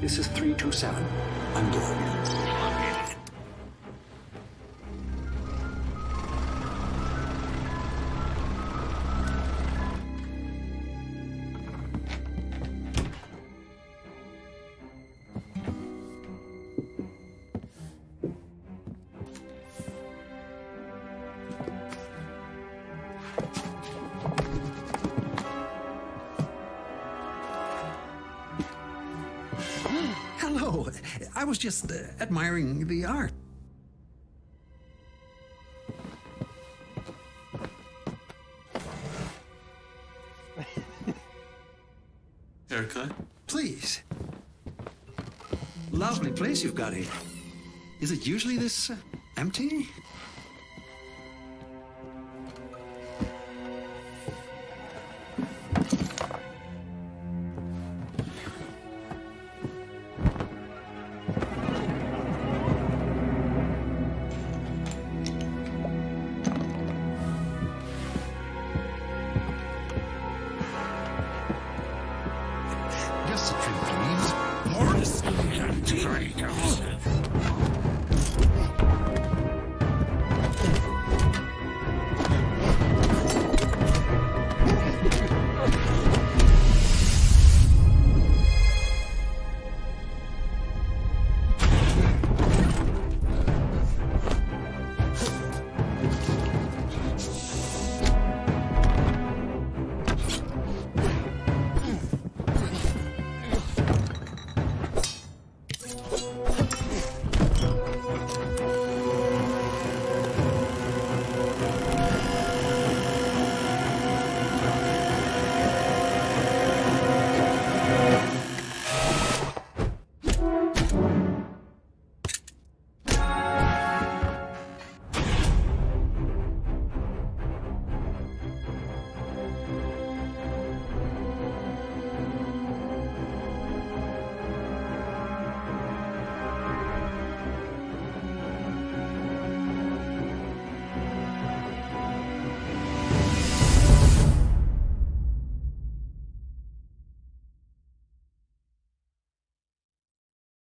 This is 327. I'm Dory. Hello. I was just uh, admiring the art. Haircut? Please. Lovely place you've got here. Is it usually this uh, empty? There he comes.